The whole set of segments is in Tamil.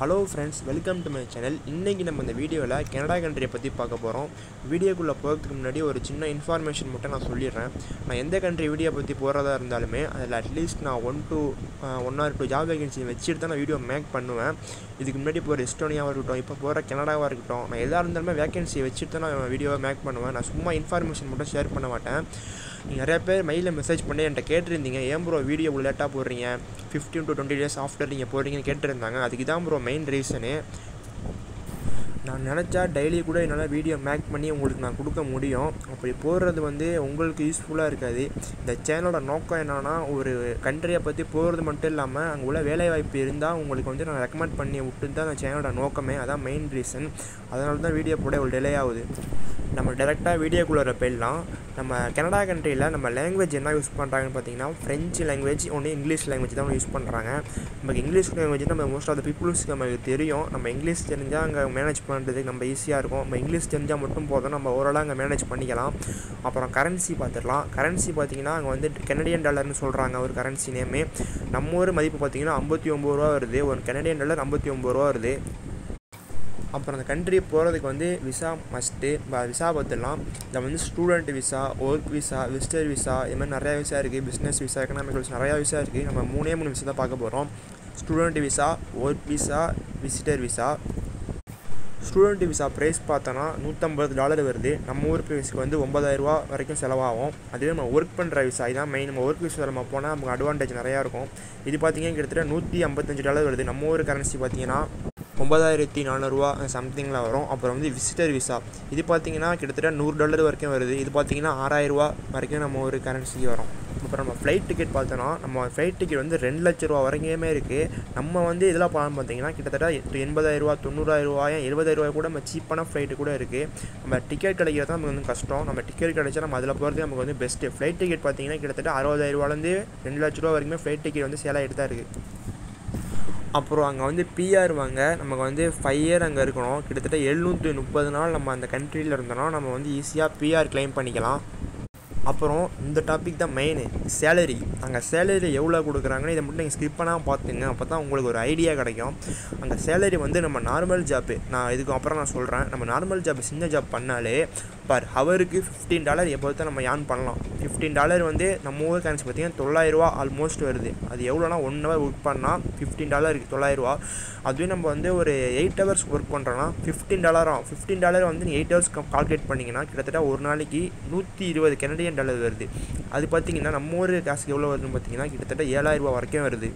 Hello friends welcome to my channel இன்றைக்கி நம்ம இந்த வீடியோவில் கனடா கண்ட்ரியை பற்றி பார்க்க போகிறோம் வீடியோக்குள்ளே போகிறதுக்கு முன்னாடி ஒரு சின்ன இன்ஃபார்மேஷன் மட்டும் நான் சொல்லிடுறேன். நான் எந்த கண்ட்ரி வீடியோ பற்றி போகிறதா இருந்தாலுமே அதில் அட்லீஸ்ட் நான் one two one or two job vacancy வச்சுட்டு தான் நான் வீடியோ மேக் பண்ணுவேன். இதுக்கு முன்னாடி போகிற எஸ்டோனியாவாக இருக்கட்டும் இப்போ போகிற கனடாவாக இருக்கட்டும் நான் எதாக இருந்தாலுமே வேகன்சி வச்சுட்டு தான் நான் வீடியோவை மேக் பண்ணுவேன். நான் சும்மா இன்ஃபார்மேஷன் மட்டும் ஷேர் பண்ண மாட்டேன். நீங்கள் நிறைய பேர் மெயிலில் மெசேஜ் பண்ணி என்கிட்ட கேட்டிருந்தீங்க ஏன் ப்ரோ வீடியோ இவ்வளோ லேட்டாக போடுறீங்க? Fifteen to twenty days after நீங்கள் போடுறீங்கன்னு கேட்டிருந்தாங்க. அதுக்கு தான் ப்ரோ மெயின் ரீசனு நான் நினச்சா டெய்லி கூட என்னால் வீடியோ மேக் பண்ணி உங்களுக்கு நான் கொடுக்க முடியும். அப்படி போடுறது வந்து உங்களுக்கு யூஸ்ஃபுல்லாக இருக்காது. இந்த சேனலோட நோக்கம் என்னென்னா ஒரு கண்ட்ரியை பற்றி போகிறது மட்டும் இல்லாமல் அங்கே உள்ள வேலைவாய்ப்பு இருந்தால் உங்களுக்கு வந்து நான் ரெக்கமெண்ட் பண்ணி விட்டு தான் அந்த சேனலோட நோக்கமே. அதான் மெயின் ரீசன் அதனால தான் வீடியோ போட இவ்வளோ டிலே ஆகுது. நம்ம டேரெக்டாக வீடியோக்குள்ளே போயிடலாம். நம்ம கனடா கண்ட்ரியில் நம்ம லாங்குவேஜ் என்ன யூஸ் பண்ணுறாங்கன்னு பார்த்தீங்கன்னா ஃப்ரெஞ்சு லாங்குவேஜ் ஒன்று இங்கிலீஷ் லாங்குவேஜ் தான் யூஸ் பண்ணுறாங்க நமக்கு இங்கிலீஷ் லாங்குவேஜ் நம்ம மோஸ்ட் ஆஃப் த பீப்புள்ஸ்க்கு நமக்கு தெரியும். நம்ம இங்கிலீஷ் தெரிஞ்சால் அங்கே மேனேஜ் பண்ணுறதுக்கு நம்ம ஈஸியாக இருக்கும். நம்ம இங்கிலீஷ் தெரிஞ்சால் மட்டும் போதும். நம்ம ஓரளவு அங்கே மேனேஜ் பண்ணிக்கலாம். அப்புறம் கரன்சி பார்த்துடலாம். கரன்சி பார்த்தீங்கன்னா அங்கே வந்து கெனடியன் டாலர்னு சொல்கிறாங்க ஒரு கரன்சி நேமே நம்ம ஊர் மதிப்பு பார்த்தீங்கன்னா ஐம்பத்தி ஒம்பது ரூபா வருது. ஒரு கெனடியன் டாலர் ஐம்பத்தி ஒம்பது ரூபா வருது. அப்புறம் அந்த கண்ட்ரி போகிறதுக்கு வந்து விசா மஸ்ட்டு விசா பார்த்துடலாம் இதில் வந்து student visa work visa visitor visa இது மாதிரி நிறையா விசா இருக்குது பிஸ்னஸ் விசா எக்கனாமிக் விசா நிறையா விசா இருக்குது நம்ம மூணே மூணு விசா தான் பார்க்க போகிறோம் student visa work visa visitor visa student visa price பார்த்தோன்னா நூற்றம்பது டாலர் வருது. நம்ம ஊர் விசாக்கு வந்து ஒம்பதாயிரரூவா வரைக்கும் செலவாகும். அதுவே நம்ம ஒர்க் பண்ணுற விசா இதான் மெயின் நம்ம ஒர்க் விசா நம்ம போனால் நமக்கு அட்வான்டேஜ் நிறையா இருக்கும். இது பார்த்திங்கன்னா கிட்டத்தட்ட நூற்றி ஐம்பத்தஞ்சு டாலர் வருது. நம்ம ஊர் கரன்சி பார்த்திங்கன்னா ஒம்பதாயிரத்தி நானூறுரூவா சம்திங்கில் வரும். அப்புறம் வந்து விசிட்டர் விசா இது பார்த்தீங்கன்னா கிட்டத்தட்ட நூறு டாலர் வரைக்கும் வருது. இது பார்த்தீங்கன்னா ஆறாயிரரூவா வரைக்கும் நம்ம ஒரு கரன்சிக்கு வரும். அப்புறம் நம்ம ஃப்ளைட் டிக்கெட் பார்த்தோன்னா நம்ம ஃப்ளைட் டிக்கெட் வந்து ரெண்டு லட்ச ரூபா வரைக்குமே இருக்குது நம்ம வந்து இதெல்லாம் பணம் பார்த்தீங்கன்னா கிட்டத்தட்ட எண்பதாயிரரூவா தொண்ணூறாயிரரூவாயும் எழுபதாயிரரூவா கூட நம்ம சீப்பான ஃப்ளைட்டு கூட இருக்குது நம்ம டிக்கெட் கிடைக்கிறது தான் நமக்கு வந்து கஷ்டம். நம்ம டிக்கெட் கிடைச்சா நம்ம அதில் போகிறது நமக்கு வந்து பெஸ்ட்டு ஃப்ளைட் டிக்கெட் பார்த்தீங்கன்னா கிட்டத்தட்ட அறுபதாயிரரூவாலேருந்து ரெண்டு லட்ச ரூபா வரைக்குமே ஃப்ளைட் டிக்கெட் வந்து சேலாகிட்டு தான் இருக்குது அப்புறம் அங்கே வந்து பிஆர் வாங்க. நமக்கு வந்து ஃபைவ் இயர் அங்கே இருக்கணும். கிட்டத்தட்ட எழுநூற்றி முப்பது நாள் நம்ம அந்த கண்ட்ரியில் இருந்தோம்னா நம்ம வந்து ஈஸியாக பிஆர் கிளைம் பண்ணிக்கலாம். அப்புறம் இந்த டாபிக் தான் மெயின் சேலரி அங்கே சேலரி எவ்வளோ கொடுக்குறாங்கன்னு இதை மட்டும் நீங்கள் ஸ்கிப் பார்த்துங்க அப்போ தான் உங்களுக்கு ஒரு ஐடியா கிடைக்கும். அங்கே சேலரி வந்து நம்ம நார்மல் ஜாப்பு நான் இதுக்கு அப்புறம் நான் சொல்கிறேன் நம்ம நார்மல் ஜாப் சின்ன ஜாப் பண்ணாலே பர் ஹவருக்கு ஃபிஃப்டீன் டாலர் எப்போ தான் நம்ம ஏர்ன் பண்ணலாம். ஃபிஃப்டீன் டாலர் வந்து நம்ம ஊர் கரன்சி பார்த்தீங்கன்னா தொள்ளாயிரரூவா ஆல்மோஸ்ட் வருது. அது எவ்வளோனா ஒன் ஹவர் ஒர்க் பண்ணால் ஃபிஃப்டீன் டாலர் தொள்ளாயிரரூவா அதுவே நம்ம வந்து ஒரு எயிட் ஹவர்ஸ் ஒர்க் பண்ணுறோன்னா ஃபிஃப்டீன் டாலரும் ஃபிஃப்டீன் டாலர் வந்து நீங்கள் எயிட் ஹவர்ஸ் கால்குலேட் பண்ணிங்கன்னா கிட்டத்தட்ட ஒரு நாளைக்கு நூற்றி இருபது கெனடியன் டாலர் வருது. அது பார்த்தீங்கன்னா நம்ம ஊர் காசுக்கு எவ்வளோ வருதுன்னு பார்த்தீங்கன்னா கிட்டத்தட்ட ஏழாயிரரூபா வரைக்கும் வருது.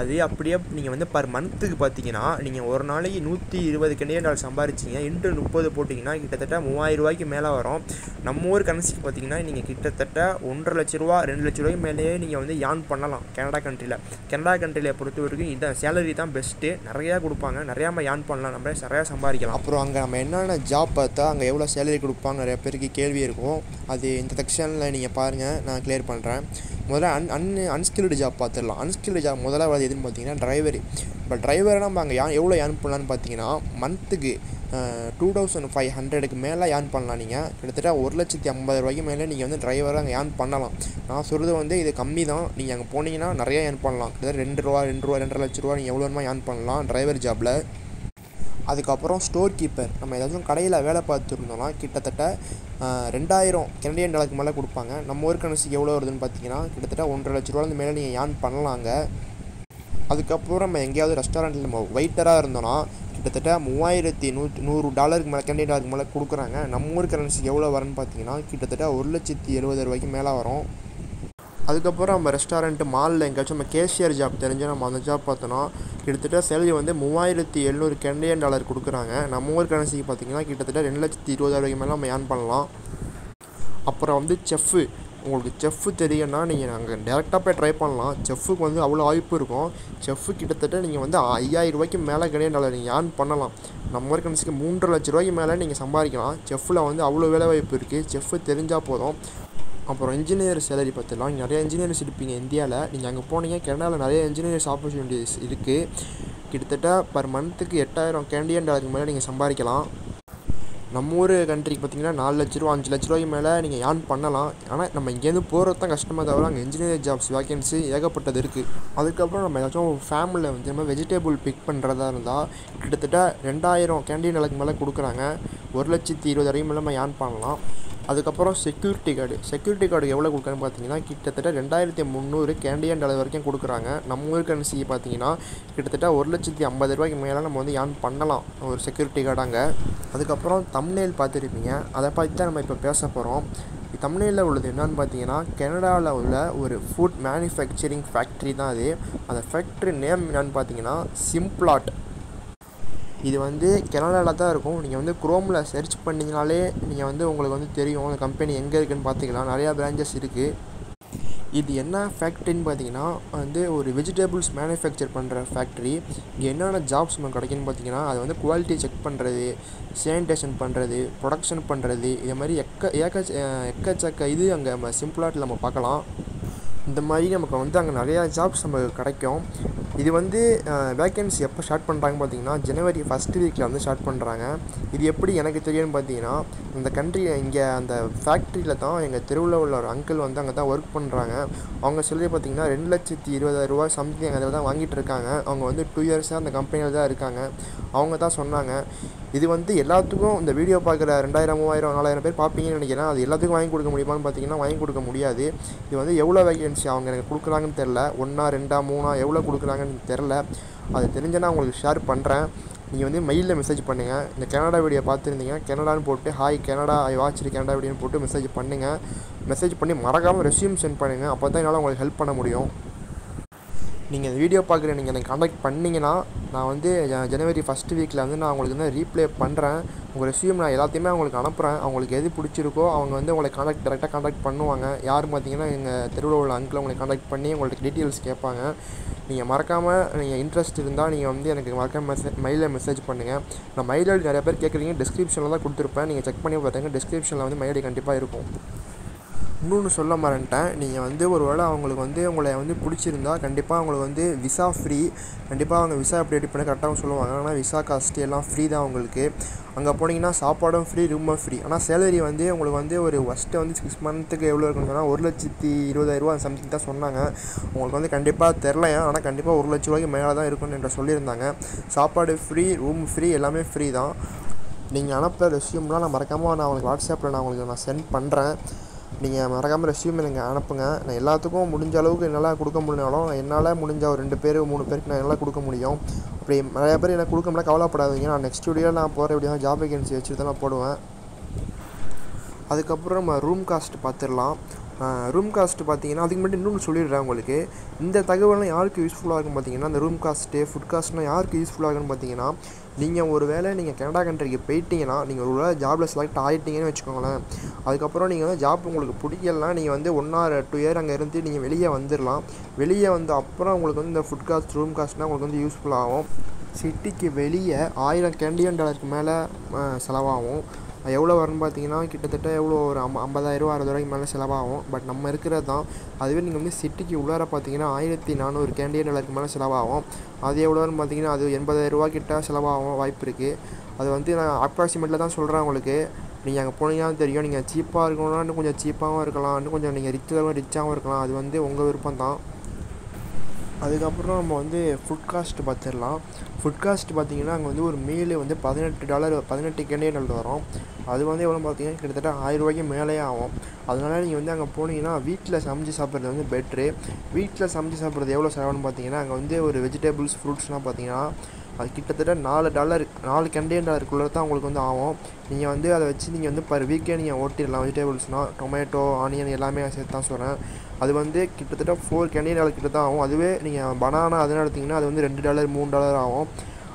அது அப்படியே நீங்கள் வந்து பர் மந்த்துக்கு பார்த்தீங்கன்னா நீங்கள் ஒரு நாளைக்கு நூற்றி இருபது கெண்டியன் டாலர் சம்பாரிச்சிங்க. இன்ட்டு முப்பது போட்டிங்கன்னா கிட்டத்தட்ட மூவாயிரம் ரூபாய்க்கு மேலே வரும். நம்ம ஊர் கரன்சிக்கு பார்த்தீங்கன்னா நீங்கள் கிட்டத்தட்ட ஒன்றரை லட்ச ரூபா ரெண்டு லட்ச ரூபாய்க்கு மேலேயே நீங்கள் வந்து யான் பண்ணலாம் கனடா கண்ட்ரியில் கனடா கண்ட்ரியில் பொறுத்த வரைக்கும் இதான் சேலரி தான் பெஸ்ட்டு நிறையா கொடுப்பாங்க. நிறையா நம்ம யான் பண்ணலாம். நம்ம நிறையா சம்பாதிக்கலாம். அப்புறம் அங்கே நம்ம என்னென்ன ஜாப் பார்த்தா அங்கே எவ்வளோ சேலரி கொடுப்பாங்க நிறைய பேருக்கு கேள்வி இருக்கும். அது இந்த செக்ஷனில் நீங்கள் பாருங்கள் நான் கிளியர் பண்ணுறேன் முதல்ல அன் அன் அன்ஸ்கில்டு ஜாப் பார்த்துடலாம். அன்ஸ்கில்டு ஜாப் முதல்ல வரது எதுன்னு பார்த்தீங்கன்னா டிரைவரு இப்போ டிரைவரை நம்ம அங்கே யான் எவ்வளோ ஏர்ன் பண்ணலான்னு பார்த்தீங்கன்னா மந்த்துக்கு டூ தௌசண்ட் ஃபைவ் ஹண்ட்ரடுக்கு மேலே ஏர்ன் பண்ணலாம் நீங்கள் கிட்டத்தட்ட ஒரு லட்சத்தி ஐம்பது ரூபாய்க்கு மேலே நீங்கள் வந்து டிரைவராக அங்கே ஏர்ன் பண்ணலாம். நான் சொல்கிறது வந்து இது கம்மி தான். நீங்கள் அங்கே போனீங்கன்னா நிறையா ஏர்ன் பண்ணலாம். கிட்டத்தட்ட ரெண்டு ரூபா ரெண்டு ரூபா ரெண்டரை லட்ச ரூபா நீங்கள் எவ்வளோ வேணுமா ஏர்ன் பண்ணலாம். டிரைவர் ஜாப்பில் அதுக்கப்புறம் ஸ்டோர் கீப்பர். நம்ம ஏதாச்சும் கடையில் வேலை பார்த்துருந்தோம்னா கிட்டத்தட்ட ரெண்டாயிரம் கெனடியன் டாலருக்கு மேலே கொடுப்பாங்க. நம்ம ஊர் கரன்சிக்கு எவ்வளோ வருதுன்னு பார்த்தீங்கன்னா கிட்டத்தட்ட ஒன்றரை லட்ச ரூபாலேருந்து மேலே நீங்கள் ஏர்ன் பண்ணலாங்க. அதுக்கப்புறம் நம்ம எங்கேயாவது ரெஸ்டாரண்ட்டில் நம்ம வெயிட்டராக இருந்தோன்னா கிட்டத்தட்ட மூவாயிரத்தி நூற்றி நூறு டாலருக்கு மேலே கெனடியன் டாலருக்கு மேலே கொடுக்குறாங்க. நம்ம ஊர் கரன்சிக்கு எவ்வளோ வரும்னு பார்த்தீங்கன்னா கிட்டத்தட்ட ஒரு லட்சத்தி எழுபது ரூபாய்க்கு மேலே வரும். அதுக்கப்புறம் நம்ம ரெஸ்டாரண்ட்டு மாலில் எங்கேயாச்சும் நம்ம கேஷியர் ஜாப் தெரிஞ்சு நம்ம அந்த ஜாப் பார்த்தோன்னா கிட்டத்தட்ட சேலரி வந்து மூவாயிரத்தி எழுநூறு கெண்டியன் டாலர் கொடுக்குறாங்க. நம்ம ஊர் கரன்சிக்கு பார்த்தீங்கன்னா கிட்டத்தட்ட ரெண்டு லட்சத்தி இருபதாயிரம் மேலே நம்ம ஏர்ன் பண்ணலாம். அப்புறம் வந்து செஃப்பு உங்களுக்கு செஃப்பு தெரியும்னா நீங்கள் அங்கே டேரெக்டாக போய் ட்ரை பண்ணலாம். செஃப்புக்கு வந்து அவ்வளோ வாய்ப்பு இருக்கும். செஃப்பு கிட்டத்தட்ட நீங்கள் வந்து ஐயாயிரம் ரூபாய்க்கு மேலே கிடையாது டாலர் நீங்கள் ஏர்ன் பண்ணலாம். நம்ம ஊர் கரன்சிக்கு மூன்றரை லட்ச ரூபாய்க்கு மேலே நீங்கள் சம்பாதிக்கலாம். செஃப்பில் வந்து அவ்வளோ வேலை வாய்ப்பு இருக்குது செஃப்பு தெரிஞ்சால் போதும். அப்புறம் இன்ஜினியர் சேலரி பார்த்துலாம் நிறைய இன்ஜினியர்ஸ் இருப்பீங்க இந்தியாவில் நீங்கள் அங்கே போனீங்க கனடாவில் நிறைய இன்ஜினியர்ஸ் ஆப்பர்ச்சுனிட்டிஸ் இருக்குது கிட்டத்தட்ட பர் மந்த்துக்கு எட்டாயிரம் கேண்டியன் டாலருக்கு மேலே நீங்கள் சம்பாதிக்கலாம். நம்ம ஊர் கண்ட்ரிக்கு பார்த்தீங்கன்னா நாலு லட்ச ரூபா அஞ்சு லட்ச ரூபாய்க்கு மேலே நீங்கள் ஏர்ன் பண்ணலாம். ஆனால் நம்ம இங்கேருந்து போகிறது தான் கஷ்டமாக தவிர அங்கே இன்ஜினியரிங் ஜாப்ஸ் வேகன்சி ஏகப்பட்டது இருக்குது அதுக்கப்புறம் நம்ம ஏதாச்சும் ஃபேமிலியில் வந்து நம்ம வெஜிடேபிள் பிக் பண்ணுறதா இருந்தால் கிட்டத்தட்ட ரெண்டாயிரம் கேண்டீன் அளவுக்கு மேலே கொடுக்குறாங்க. ஒரு லட்சத்தி இருபதாயிரம் மேலே நம்ம ஏர்ன் பண்ணலாம். அதுக்கப்புறம் செக்யூரிட்டி கார்டு செக்யூரிட்டி கார்டு எவ்வளோ கொடுக்குறேன்னு பார்த்தீங்கன்னா கிட்டத்தட்ட ரெண்டாயிரத்தி முந்நூறு கேண்டியன் டாலர் வரைக்கும் கொடுக்குறாங்க. நம்ம ஊர் கரன்சி பார்த்தீங்கன்னா கிட்டத்தட்ட ஒரு லட்சத்தி ஐம்பது ரூபாய்க்கு மேலே நம்ம வந்து ஏர்ன் பண்ணலாம். ஒரு செக்யூரிட்டி கார்டாங்க அதுக்கப்புறம் தமிழ்நெல் பார்த்துருப்பீங்க. அதை பற்றி தான் நம்ம இப்போ பேச போகிறோம் தமிழில் உள்ளது என்னன்னு பார்த்தீங்கன்னா கனடாவில் உள்ள ஒரு ஃபுட் மேனுஃபேக்சரிங் ஃபேக்ட்ரி தான் அது. அந்த ஃபேக்ட்ரி நேம் என்னன்னு பார்த்தீங்கன்னா சிம்ப்ளாட் இது வந்து கெனடாவில் தான் இருக்கும். நீங்கள் வந்து குரோமில் சர்ச் பண்ணிங்கனாலே நீங்கள் வந்து உங்களுக்கு வந்து தெரியும். அந்த கம்பெனி எங்கே இருக்குதுன்னு பார்த்துக்கலாம் நிறையா பிரான்ச்சஸ் இருக்குது இது என்ன ஃபேக்ட்ரின்னு பார்த்தீங்கன்னா வந்து ஒரு வெஜிடபிள்ஸ் மேனுஃபேக்சர் பண்ணுற ஃபேக்ட்ரி இங்கே என்னென்ன ஜாப்ஸ் நமக்கு கிடைக்குன்னு பார்த்தீங்கன்னா அது வந்து குவாலிட்டி செக் பண்ணுறது சேனிடேஷன் பண்ணுறது ப்ரொடக்ஷன் பண்ணுறது இது மாதிரி எக்க ஏக்க எக்கச்சக்க இது அங்கே நம்ம சிம்பிளாட்டில் நம்ம பார்க்கலாம். இந்த மாதிரி நமக்கு வந்து அங்கே நிறையா ஜாப்ஸ் நமக்கு கிடைக்கும். இது வந்து வேக்கன்சி எப்போ ஸ்டார்ட் பண்ணுறாங்க பார்த்தீங்கன்னா ஜனவரி ஃபஸ்ட் வீக்கில் வந்து ஸ்டார்ட் பண்ணுறாங்க இது எப்படி எனக்கு தெரியும்னு பார்த்தீங்கன்னா இந்த கண்ட்ரி இங்கே அந்த ஃபேக்ட்ரியில் தான் எங்கள் தெருவில் உள்ள ஒரு அங்கிள் வந்து அங்கே தான் ஒர்க் பண்ணுறாங்க அவங்க சொல்லி பார்த்தீங்கன்னா ரெண்டு லட்சத்தி இருபதாயிரரூபா சம்திங் அதில் தான் வாங்கிட்டு இருக்காங்க. அவங்க வந்து டூ இயர்ஸாக அந்த கம்பெனியில் தான் இருக்காங்க. அவங்க தான் சொன்னாங்க. இது வந்து எல்லாத்துக்கும் இந்த வீடியோ பார்க்குற ரெண்டாயிரம் மூவாயிரம் நாலாயிரம் பேர் பார்ப்பீங்கன்னு நினைக்கிறேன். அது எல்லாத்துக்கும் வாங்கி கொடுக்க முடியுமான்னு பார்த்தீங்கன்னா வாங்கி கொடுக்க முடியாது. இது வந்து எவ்வளோ வேகன்சி அவங்க எனக்கு கொடுக்குறாங்கன்னு தெரில. ஒன்றா ரெண்டா மூணா எவ்வளோ கொடுக்குறாங்கன்னு தெரில. அது தெரிஞ்ச நான் உங்களுக்கு ஷேர் பண்ணுறேன் நீங்கள் வந்து மெயிலில் மெசேஜ் பண்ணுங்கள் இந்த கனடா வீடியோ பார்த்துருந்தீங்க. கனடான்னு போட்டு hi Canada I watch Canada வீடியோன்னு போட்டு மெசேஜ் பண்ணுங்கள் மெசேஜ் பண்ணி மறக்காமல் ரெஸ்யூம் சென்ட் பண்ணுங்கள் அப்போ தான் என்னால் உங்களுக்கு ஹெல்ப் பண்ண முடியும். நீங்கள் இந்த வீடியோ பார்க்குற நீங்கள் எனக்கு காண்டாக்ட் பண்ணிங்கன்னா நான் வந்து ஜனவரி ஃபஸ்ட் வீக்கில் வந்து நான் உங்களுக்கு வந்து ரீப்ளே பண்ணுறேன் உங்கள் ரெசியூம் நான் எல்லாத்தையுமே அவங்களுக்கு அனுப்புகிறேன் அவங்களுக்கு எது பிடிச்சிருக்கோ அவங்க வந்து உங்களை காண்டாக்ட் டேரெக்டாக காண்டாக்ட் பண்ணுவாங்க. யார் பார்த்தீங்கன்னா எங்கள் தெருவில் உள்ள அங்கிள் உங்களை காண்டாக்ட் பண்ணி உங்கள்கிட்ட டீட்டெயில்ஸ் கேட்பாங்க. நீங்கள் மறக்காமல் நீங்கள் இன்ட்ரெஸ்ட் இருந்தால் நீங்கள் வந்து எனக்கு மறக்காம மெசேஜ் மெயிலில் மெசேஜ் பண்ணுங்கள் நான் மெயில் ஐடி நிறைய பேர் கேட்குறீங்க டிஸ்கிரிப்ஷனில் தான் கொடுத்துருப்பேன். நீங்கள் செக் பண்ணி பார்த்துங்க டிஸ்கிரிப்ஷனில் வந்து மெயில் ஐடி கண்டிப்பாக இருக்கும். இன்னொன்று சொல்ல மறந்துட்டேன். நீங்கள் வந்து ஒரு வேளை அவங்களுக்கு வந்து உங்களை வந்து பிடிச்சிருந்தா கண்டிப்பாக அவங்களுக்கு வந்து விசா ஃப்ரீ கண்டிப்பாக அவங்க விசா எப்படி ரெடி பண்ண கரெக்டாக சொல்லுவாங்க. ஆனால் விசா காஸ்ட் எல்லாம் ஃப்ரீ தான் உங்களுக்கு அங்கே போனீங்கன்னா சாப்பாடும் ஃப்ரீ ரூமும் ஃப்ரீ ஆனால் சேலரி வந்து உங்களுக்கு வந்து ஒரு ஃபஸ்ட்டு வந்து சிக்ஸ் மந்த்துக்கு எவ்வளோ இருக்குன்னு சொன்னால் ஒரு லட்சத்தி இருபதாயிரரூவா சம்திங் தான் சொன்னாங்க. உங்களுக்கு வந்து கண்டிப்பாக தெரிலையா ஆனால் கண்டிப்பாக ஒரு லட்ச ரூபாய்க்கு மேலே தான் இருக்கும்னு என்ற சொல்லியிருந்தாங்க. சாப்பாடு ஃப்ரீ ரூம் ஃப்ரீ எல்லாமே ஃப்ரீ தான். நீங்கள் அனுப்புகிற ரெஸ்யூம்லாம் நான் மறக்காமல் நான் உங்களுக்கு வாட்ஸ்அப்பில் நான் உங்களுக்கு நான் சென்ட் பண்ணுறேன் நீங்கள் மறக்காமல் ரெஸ்யூம் எனக்கு அனுப்புங்க. நான் எல்லாத்துக்கும் முடிஞ்ச அளவுக்கு என்னால் கொடுக்க முடிஞ்சாலும் என்னால் முடிஞ்ச ஒரு ரெண்டு பேர் மூணு பேருக்கு நான் என்னால் கொடுக்க முடியும். அப்படி நிறையா பேர் எனக்கு கொடுக்க முடியல கவலைப்படாதீங்க. நான் நெக்ஸ்ட் வீடியோவில் நான் போகிற வீடியோ ஜாப் வேகன்சி வச்சுட்டு தான் நான் போடுவேன். அதுக்கப்புறம் நம்ம ரூம் காஸ்ட் பார்த்துடலாம். ரூம் காஸ்ட் பார்த்தீங்கன்னா அதுக்கு முன்னாடி இன்னொன்று சொல்லிடுறேன் உங்களுக்கு. இந்த தகவலாம் யாருக்கு யூஸ்ஃபுல்லாக இருக்கும் பார்த்தீங்கன்னா அந்த ரூம் காஸ்ட்டு ஃபுட் காஸ்ட்னால் யாருக்கு யூஸ்ஃபுல்லாக இருக்குன்னு பார்த்தீங்கன்னா நீங்கள் ஒரு வேளை நீங்கள் கனடா கண்ட்ரிக்கு போயிட்டீங்கன்னா நீங்கள் ஒரு வேளை ஜாபில் செலக்ட் ஆகிட்டீங்கன்னு வச்சுக்கோங்களேன். அதுக்கப்புறம் நீங்கள் வந்து ஜாப் உங்களுக்கு பிடிக்கலனா நீங்கள் வந்து ஒன் ஆர் டூ இயர் அங்கே இருந்து நீங்கள் வெளியே வந்துடலாம் வெளியே வந்த அப்புறம் உங்களுக்கு வந்து இந்த ஃபுட் காஸ்ட் ரூம் காஸ்ட்னால் உங்களுக்கு வந்து யூஸ்ஃபுல்லாகும் சிட்டிக்கு வெளியே ஆயிரம் கேண்டியன் டாலருக்கு மேலே செலவாகும். எவ்வளோ வரும்னு பார்த்தீங்கன்னா கிட்டத்தட்ட எவ்வளோ ஒரு ஐம்ப ஐம்பதாயிரரூவா அறுபது ரூபாய்க்கு மேலே செலவாகும். பட் நம்ம இருக்கிறது தான் அதுவே நீங்கள் வந்து சிட்டிக்கு உள்ளார பார்த்தீங்கன்னா ஆயிரத்தி நானூறு கேண்டியன் டாலருக்கு மேலே செலவாகும். அது எவ்வளோன்னு பார்த்தீங்கன்னா அது எண்பதாயிரரூவா கிட்ட செலவாகும் வாய்ப்பு இருக்குது அது வந்து நான் அப்ராக்சிமேட்டில் தான் சொல்கிறேன் உங்களுக்கு. நீங்கள் அங்கே போனீங்கன்னா தெரியும். நீங்கள் சீப்பாக இருக்கணும்னா இன்னும் கொஞ்சம் சீப்பாகவும் இருக்கலாம். இன்னும் கொஞ்சம் நீங்கள் ரிச்சாகவும் ரிச்சாகவும் இருக்கலாம். அது வந்து உங்கள் விருப்பம் தான் அதுக்கப்புறம் நம்ம வந்து ஃபுட் காஸ்ட் பார்த்துடலாம். ஃபுட் காஸ்ட் பார்த்திங்கன்னா அங்கே வந்து ஒரு மீலே வந்து பதினெட்டு டாலர் பதினெட்டு கேண்டியன் டாலர் வரும். அது வந்து எவ்வளோ பார்த்தீங்கன்னா கிட்டத்தட்ட ஆயிரம் ரூபாய்க்கு மேலேயே ஆகும். அதனால் நீங்கள் வந்து அங்கே போனீங்கன்னா வீட்டில் சமைச்சு சாப்பிட்றது வந்து பெட்ரு வீட்டில் சமைச்சு சாப்பிட்றது எவ்வளோ செலவுன்னு பார்த்தீங்கன்னா அங்கே வந்து ஒரு வெஜிடபிள்ஸ் ஃப்ரூட்ஸ்லாம் பார்த்தீங்கன்னா அது கிட்டத்தட்ட நாலு டாலர் நாலு கண்டியன் டாலருக்குள்ளே தான் உங்களுக்கு வந்து ஆகும். நீங்கள் வந்து அதை வச்சு நீங்கள் வந்து பர் வீக்கே நீங்கள் ஓட்டிடலாம். வெஜிடபிள்ஸ்னால் டொமேட்டோ ஆனியன் எல்லாமே சேர்த்து தான் சொல்கிறேன் அது வந்து கிட்டத்தட்ட ஃபோர் கண்டியன் டாலர் கிட்ட தான் ஆகும். அதுவே நீங்கள் பனானா அதெல்லாம் எடுத்திங்கன்னா அது வந்து ரெண்டு டாலர் மூணு டாலர் ஆகும்.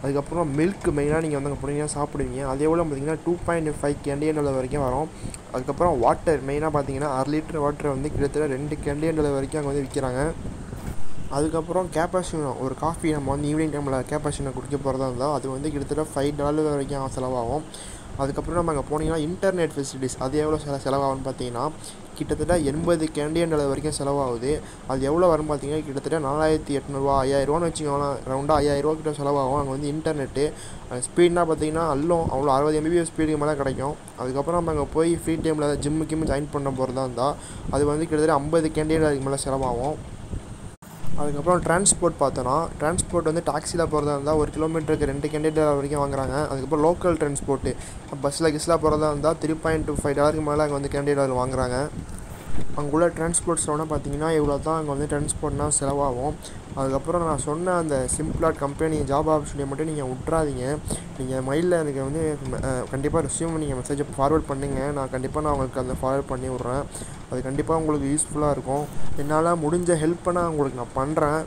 அதுக்கப்புறம் மில்க் மெயினாக நீங்கள் வந்து அங்கே போனீங்கன்னா சாப்பிடுவீங்க. அதே போல் பார்த்தீங்கன்னா two point five Canadian dollar வரைக்கும் வரும். அதுக்கப்புறம் வாட்டர் மெயினாக பார்த்தீங்கன்னா அரை லிட்டர் வாட்டர் வந்து கிட்டத்தட்ட ரெண்டு கேண்டியன் டாலர் வரைக்கும் அங்கே வந்து விற்கிறாங்க அதுக்கப்புறம் கேப்பாசினோ ஒரு காஃபி நம்ம வந்து ஈவினிங் டைமில் கேப்பாசினோ குடிக்க போகிறதா இருந்தால் அது வந்து கிட்டத்தட்ட ஃபைவ் டாலர் வரைக்கும் செலவாகும். அதுக்கப்புறம் நம்ம அங்கே போனீங்கன்னா இன்டர்நெட் ஃபெசிலிட்டிஸ் அது எவ்வளோ செல செலவாகும்னு பார்த்தீங்கன்னா கிட்டத்தட்ட எண்பது கேண்டியன் டாலர் வரைக்கும் செலவாகுது. அது எவ்வளோ வரும் பார்த்தீங்கன்னா கிட்டத்தட்ட நாலாயிரத்தி எட்நூறுவா ஐயாயிரரூவான்னு வச்சுக்கோங்களேன். ரவுண்டாக ஐயாயிரரூவா கிட்ட செலவாகும். அங்கே வந்து இன்டர்நெட்டு ஸ்பீட்னா பார்த்தீங்கன்னா அல்லும் அவ்வளோ அறுபது எம்பிபிஎஸ் ஸ்பீடுக்கு மேலே கிடைக்கும். அதுக்கப்புறம் நம்ம அங்கே போய் ஃப்ரீ டைமில் ஜிம்முக்கு ஜாயின் பண்ண போகிறதா இருந்தால் அது வந்து கிட்டத்தட்ட ஐம்பது கேண்டியன் டாலருக்கு மேலே செலவாகும். அதுக்கப்புறம் டிரான்ஸ்போர்ட் பார்த்தோன்னா டிரான்ஸ்போர்ட் வந்து டாக்ஸியில் போகிறதா இருந்தால் ஒரு கிலோமீட்டருக்கு ரெண்டு கேண்டிடேட் வரைக்கும் வாங்குறாங்க. அதுக்கப்புறம் லோக்கல் டிரான்ஸ்போர்ட்டு பஸ்ஸில் கிஸ்ஸில் போகிறதா இருந்தால் த்ரீ பாயிண்ட் டூ ஃபைவ் டாலருக்கு மேலே அங்கே வந்து கேண்டிடேட் வாங்குறாங்க. அங்குள்ள டிரான்ஸ்போர்ட் செலவுனா பார்த்தீங்கன்னா இவ்வளோ தான் அங்கே வந்து டிரான்ஸ்போர்ட்னால் செலவாகும். அதுக்கப்புறம் நான் சொன்ன அந்த சிம்பிளாட் கம்பெனி ஜாப் ஆப்பர்ச்சுனிட்டி மட்டும் நீங்கள் விட்றாதீங்க நீங்கள் மைலில் எனக்கு வந்து கண்டிப்பாக ரெஸ்யூம் நீங்கள் மெசேஜை ஃபார்வர்ட் பண்ணுங்கள் நான் கண்டிப்பாக நான் உங்களுக்கு அதை ஃபார்வர்ட் பண்ணி விட்றேன். அது கண்டிப்பாக உங்களுக்கு யூஸ்ஃபுல்லாக இருக்கும். என்னால் முடிஞ்ச ஹெல்ப்பை நான் உங்களுக்கு நான் பண்ணுறேன்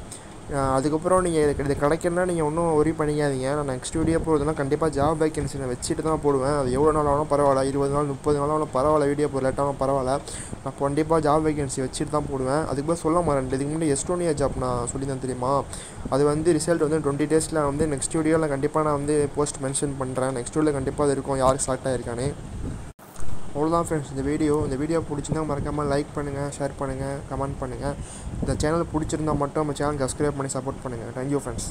அதுக்கப்புறம் நீங்கள் இது இது கிடைக்கலனா நீங்கள் ஒன்றும் ஒரி பண்ணிக்காதீங்க. நான் நெக்ஸ்ட் வீடியோ போகிறதுலாம் கண்டிப்பாக ஜாப் வேக்கன்சி நான் வச்சுட்டு தான் போடுவேன். அது எவ்வளோ நாள் ஆனாலும் பரவாயில்ல. இருபது நாள் முப்பது நாள் ஆனாலும் பரவாயில்ல. வீடியோ போகிற லேட்டாலும் பரவாயில்ல. நான் கண்டிப்பாக ஜாப் வேக்கன்சி வச்சுட்டு தான் போடுவேன். அதுக்கப்புறம் சொல்ல மாட்டேன். இதுக்கு முன்னாடி எஸ்டோனியா ஜாப் நான் சொல்லியிருந்தேன் தெரியுமா? அது வந்து ரிசல்ட் வந்து டுவெண்ட்டி டேஸில் வந்து நெக்ஸ்ட் வீடியோவில் கண்டிப்பாக நான் வந்து போஸ்ட் மென்ஷன் பண்ணுறேன் நெக்ஸ்ட் வீடியோவில் கண்டிப்பாக அது இருக்கும். யார் ஸ்டார்ட் ஆகிருக்கானே அவ்வளோதான் ஃப்ரெண்ட்ஸ் இந்த வீடியோ இந்த வீடியோ பிடிச்சிருந்தா மறக்காமல் லைக் பண்ணுங்கள் ஷேர் பண்ணுங்கள் கமெண்ட் பண்ணுங்கள் இந்த சேனல் பிடிச்சிருந்தா மட்டும் நம்ம சேனல் சப்ஸ்கிரைப் பண்ணி சப்போர்ட் பண்ணுங்கள் தேங்க்யூ ஃப்ரெண்ட்ஸ்